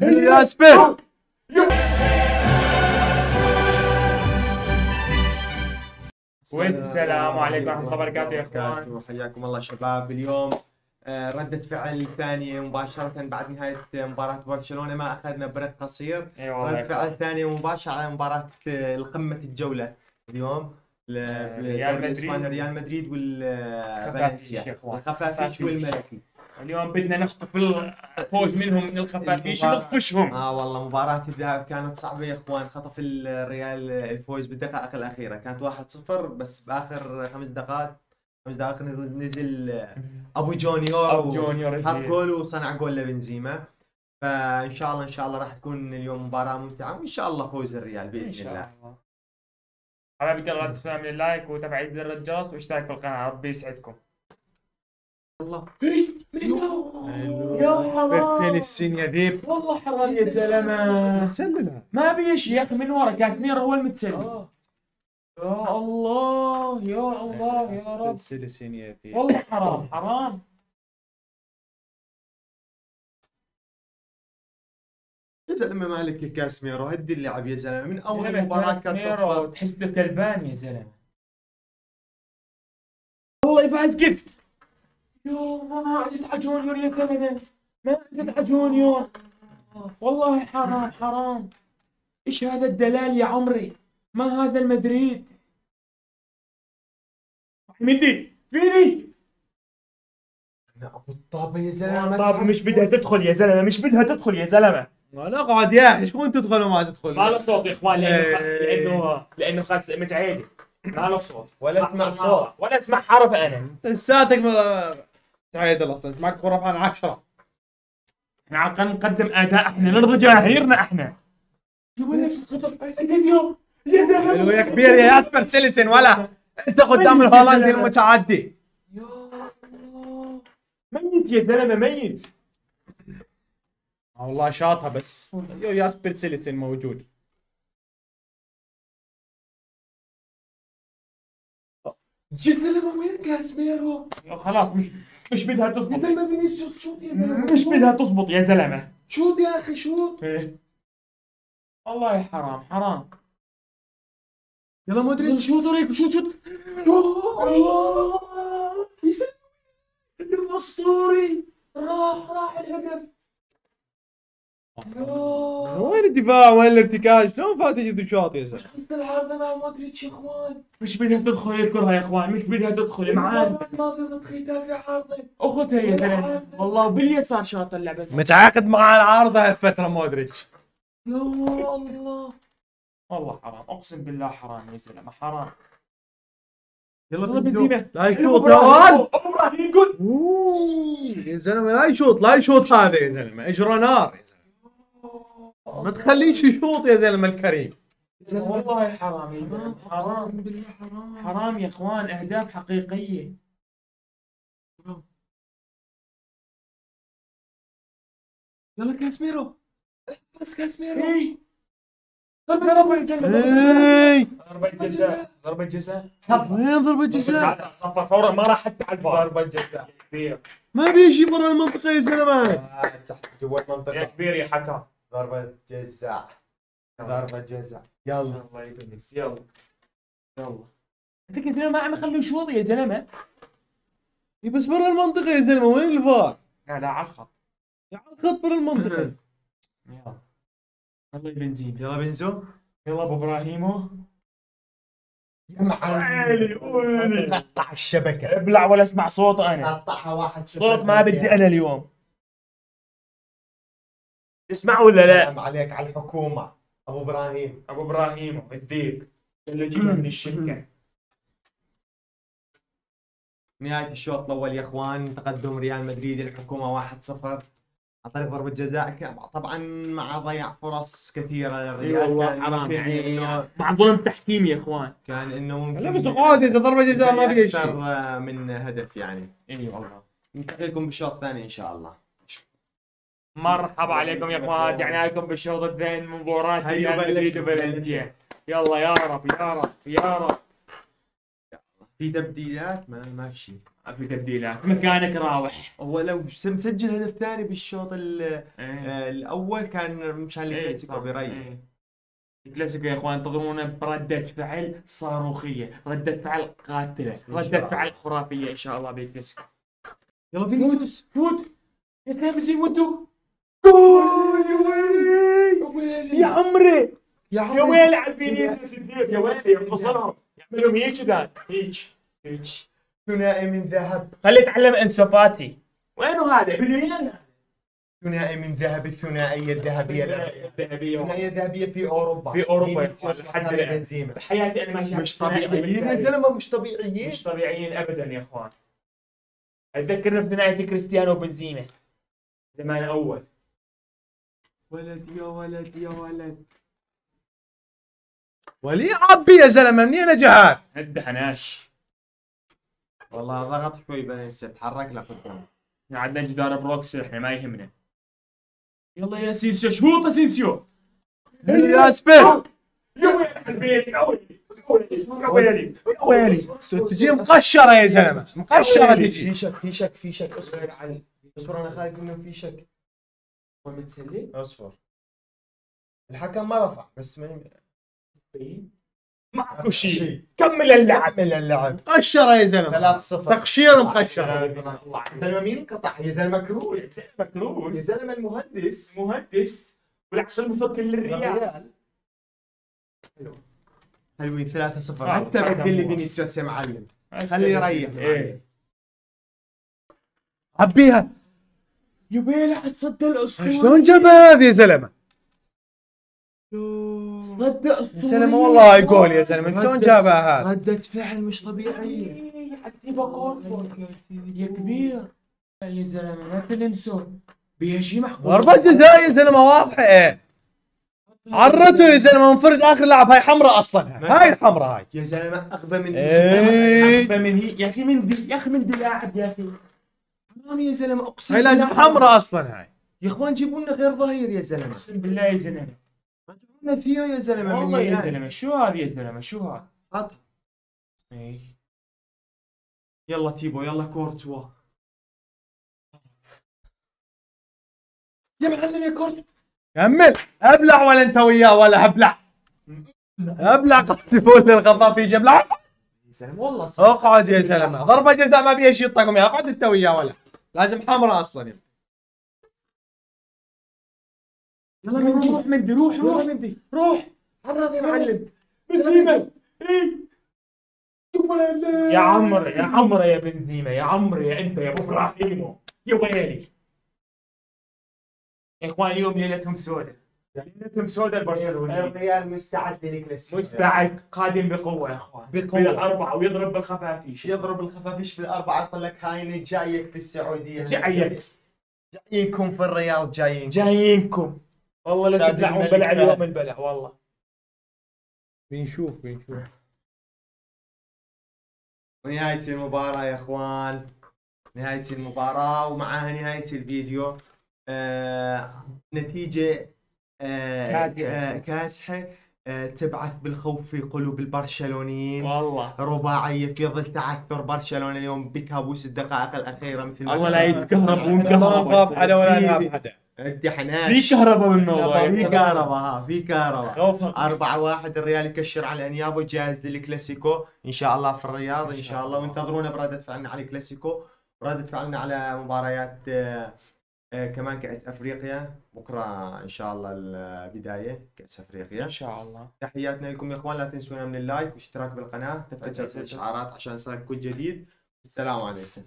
ياسبر والسلام عليكم ورحمة الله وبركاته يا إخوان. حياكم الله شباب. اليوم آه، ردة فعل ثانية مباشرة بعد نهاية مباراة برشلونة. ما أخذنا break قصير. إي والله ردة فعل ثانية مباشرة على مباراة آه، القمة الجولة اليوم. آه، ريال مدريد. ريال مدريد والفالنسيا. الخفافيش خفافيش. والملكي اليوم بدنا نخطف الفوز منهم من الخفافيش ونخفشهم آه والله مباراة الذهاب كانت صعبة يا إخوان. خطف الريال الفوز بالدقائق الأخيرة. كانت 1-0 بس بآخر خمس دقائق خمس دقائق نزل أبو جونيور أبو جونيور حط. جول وصنع جول لبنزيما. فإن شاء الله إن شاء الله راح تكون اليوم مباراة ممتعة. وإن شاء الله فوز الريال بإذن شاء الله. الله. حبايبي لا تنسوا من ال like وتفعيل زر الجرس واشتراك في القناة. ربي يسعدكم. الله يا حرام. السن يا ذيب؟ والله حرام يا زلمة سللها ما بيش يا أخي من ورا. كاسمير هو المتسلل. يا الله يا الله يا رب. السن يا ذيب. والله حرام حرام. يا زلمة مالك يا كاسميرو هدي اللعب يا زلمة. من أول كاسميرو تصفر تحس به كلبان يا زلمة. والله يفعز كت يا ما اجت على جونيور يا زلمة ما اجت على جونيور والله حرام حرام. إيش هذا الدلال يا عمري؟ ما هذا المدريد؟ مندي فيني؟ أبو الطابة يا زلمه تفهم. مش بدها تدخل يا زلمه مش بدها تدخل يا زلمه لا اقعد يا أخي شكون تدخل وما تدخل؟ ما له صوت يا إخوان لأنه إيه. لأنه لأنه خلاص متعادل. ما له صوت. ولا اسمع صوت. ولا اسمع حرف أنا. لساتك ما تعيدل أصلا اسمعك غرف عن عشرة. إحنا على الاقل نقدم أداء إحنا نرضي جماهيرنا إحنا. حلو يا كبير يا ياسبر سيلسن ولا. أنت قدام الهولندي المتعدي. ميت يا زلمة ميت. آه والله شاطها بس. يو ياسبر سيلسن موجود. يا زلمة وين كاسميرو؟ يا خلاص مش مش بدها تزبط. زلمه فينيسيوس شوط يا زلمة. مش بدها تزبط يا زلمة. شوط يا أخي شوط. إيه. والله حرام حرام. يلا مودريتش. شو طريق شو شو الله. هدف اسطوري راح راح الهدف. وين الدفاع وين الارتكاز شلون فات يجي شاط يا زلمه بس العرض أنا مودريتش يا اخوان مش بدها تدخل الكرة يا إخوان مش بدها تدخل معانا الماضية ضد ختافي عارضة اخذها يا زلمة والله وباليسار شاط اللعبة. متعاقد مع العارضة هالفتره مودريتش يا الله والله حرام أقسم بالله حرام يا زلمة حرام. يلا بنزيما لا يشوط يا ولد إبراهيم أوه، يا زلمة لا يشوط لا يشوط هذا يا زلمة. اجرى نار يا زلمة. ما تخليش يشوط يا زلمة الكريم. والله حرام يا زلمة حرام. بالله حرام حرام يا إخوان أهداف حقيقية. يلا كاسميرو. بس كاسميرو. إيه. ضربة جزاء اي ضربة جزاء ضربة جزاء. وين ضربة جزاء؟ صفر فورا ما راح حتى على الفار. ضربة جزاء. كبير. ما بيجي برا المنطقة يا زلمة. آه، تحت جوا يا المنطقة كبير يا حكم. ضربة جزاء. ضربة جزاء. يلا. الله يقنس يلا. يلا. انت يا زلمة ما عم يخلوا يشوط يا زلمة. إي بس برا المنطقة يا زلمة وين الفار؟ لا لا على الخط. يا على الخط برا المنطقة. يلا. الله بنزين. يلا بنزو. يلا أبو ابراهيمو يا معلم ويلي. قطع الشبكة. ابلع ولا اسمع صوت أنا. قطعها واحد صوت ما بدي أنا اليوم. تسمع ولا لا؟ سلام عليك على الحكومة. أبو إبراهيم. أبو ابراهيمو الذيب اللي جيبه من الشركة؟ نهاية الشوط الأول يا إخوان تقدم ريال مدريد الحكومة 1-0 عن طريق ضربة جزاء كان- طبعا مع ضياع فرص كثيرة للريال. والله كان حرام ممكن يعني مع ظلم تحكيم يا إخوان. كان إنه ممكن لا بس يا أخي، ضربة جزاء ما بيجي أكثر شيء آه، من هدف يعني. اي والله. نلتقي لكم بالشوط الثاني إن شاء الله. مرحبا عليكم يا إخوان رجعنا لكم بالشوط الثاني من مباراة هيا ريال مدريد. وفالنسيا يلا يا رب يا رب يا رب في تبديلات ما ما في شيء ما في تبديلات مكانك راوح هو لو مسجل هدف ثاني بالشوط ال- إيه. آه، الأول كان مشان إيه، الكلاسيكو. بيريح إيه. الكلاسيكو يا إخوان انتظرونا بردة فعل صاروخية، ردة فعل قاتلة، ردة. فعل خرافية إن شاء الله بالكلاسيكو. يلا فينيسيوس فوت يا سلام زي جول يا ويلي. يا عمري. يا يا ويلي على الفينيسيوس الديك يا ويلي ينقصرهم يعملهم هيك ذا هيك هيك. ثنائي من ذهب. خلي يتعلم انسو فاتي وينه هذا؟ بالريال ثنائي من ذهب الثنائية الذهبية. الذهبية. الثنائية الذهبية في أوروبا. في أخوان، لحد. بنزيما بحياتي أنا ما شفت مش طبيعيين يا زلمه مش طبيعيين. مش طبيعيين ابدا يا إخوان. أتذكرنا بثنائية كريستيانو وبنزيما زمان أول. ولد يا ولد يا ولد. ولي عبي يا زلمة منين اجى هذا؟ هد حناش. والله ضغط شوي فالنسيا تحرك لقدام عندنا جدار بروكس إحنا ما يهمنا. يلا يا سينسيو شوط سينسيو يا سبيل؟ يا ويلي على البيت يا ويلي يا ويلي يا ويلي تجي مقشرة يا زلمة مقشرة تجي. في شك في شك في شك. اصبر اصبر أنا خايف انه في شك. متسلل اصبر الحكم ما رفع بس ما ماكو شيء. كمل اللعب. كمل اللعب. مقشره يا زلمة. 3 0 تقشير مقشره زلمة مين انقطع؟ يا زلمة كروز يا مكروز زلمة المهندس. مهندس والعشر مفكر للريال. الريال حلوين 3 0 آه، حتى بدل لي. فينيسيوس يا معلم. خليه يريح. إيه. عبيها يا ويلي حتصدى الاسطوري شلون جابها هذه يا زلمه؟ اسطوري يا زلمه والله جول يا زلمه شلون جابها هذا؟ ردة فعل مش طبيعية إيه، حتجيبها يا كبير. يا زلمه ما تنسوا. بيجي محفوظ ضربة جزاء يا زلمه واضحة. إيه عرته يا زلمه منفرد آخر لاعب هاي حمراء أصلا. هاي هاي الحمراء هاي. يا زلمة أغبى من إيه. أغبى من هي. يا أخي من دي يا أخي من دي لاعب يا أخي. حرام يا زلمة؟ أقسم هاي لازم. حمراء أصلا هاي. يا إخوان جيبوا لنا غير ظهير يا زلمة. أقسم بالله يا زلمة. جيبوا لنا فيها يا زلمة والله يا. زلمة شو هذا يا زلمة؟ شو هذا؟ عطها. إيه. يلا تيبو يلا كورتوا. يا معلم يا كورتوا كمل. أبلع ولا أنت وياه؟ ولا أبلع. أبلع. للغضب في جبلع يا زلمة والله أقعد يا زلمة. ضربة جزاء ما بيها شيء يطقم يا اقعد أنت وياه ولا. لازم حمراء أصلا يا. يلا مندي روح مندي روح روح مندي. روح. عرض يا معلم. بنزيما إيه. يا عمر يا عمر يا بنزيما يا عمر يا أنت يا ابو ابراهيمو يا ويلي. يا إخوان اليوم ليلتهم سوداء ليلتهم سوداء البرشلونيين الريال مستعد للكلاسيكو. مستعد قادم بقوة يا أخوان. بقوة. بالأربعة ويضرب بالخفافيش يضرب الخفافيش بالأربعة. يقول لك هاي جايك في السعودية. جايك. جايينكم في الرياض جايين جايينكم. والله لا تبلعون بلع. اليوم البلع والله. بنشوف بنشوف. ونهاية المباراة يا أخوان. نهاية المباراة ومعها نهاية الفيديو. آه نتيجة آه كاسحة. آه آه تبعث بالخوف في قلوب البرشلونيين. والله. رباعية في ظل تعثر برشلونة اليوم بكابوس الدقائق الأخيرة مثل ما الله لا. يتكهرب ما ونكهرب نخاف حدا ولا نهاب حدا في كهرباء بالموضوع في كهرباء ها في كهرباء. خوف. أربعة واحد الريال يكشر على انيابه جاهز للكلاسيكو. إن شاء الله في الرياض إن شاء الله. وانتظرونا برادة فعلنا على الكلاسيكو. برادة فعلنا على مباريات آه، كمان كأس أفريقيا بكرة إن شاء الله البداية كأس أفريقيا. إن شاء الله. تحياتنا لكم يا إخوان لا تنسونا من اللايك واشتراك بالقناة تفعيل جرس الاشعارات عشان يصلك كل جديد. السلام عليكم.